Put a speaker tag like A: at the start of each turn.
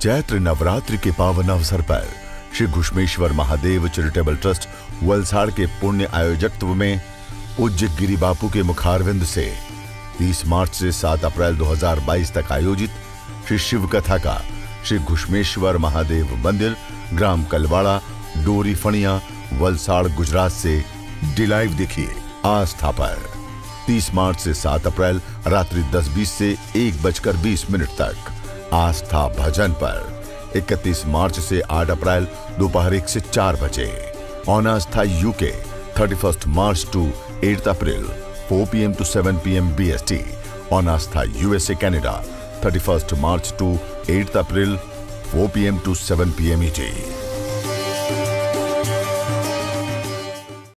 A: चैत्र नवरात्रि के पावन अवसर पर श्री घुष्मेश्वर महादेव चैरिटेबल ट्रस्ट वलसाड़ के पुण्य आयोजकत्व में पूज्य गिरी बापू के मुखारविंद से 30 मार्च से 7 अप्रैल 2022 तक आयोजित श्री शिव कथा का श्री घुष्मेश्वर महादेव मंदिर, ग्राम कलवाड़ा, डोरी फणिया, वलसाड़, गुजरात से डिलाइव देखिए, आस्था पर। 30 मार्च से 7 अप्रैल, रात्रि 10:20 से एक बजकर बीस मिनट तक। आस्था भजन पर। 31 मार्च से 8 अप्रैल दोपहर एक से चार बजे। On Aastha UK 31 March to 8 April 4 PM to 7 PM BST on Aastha USA Canada 31 March to 8 April 4 PM to 7 PM ET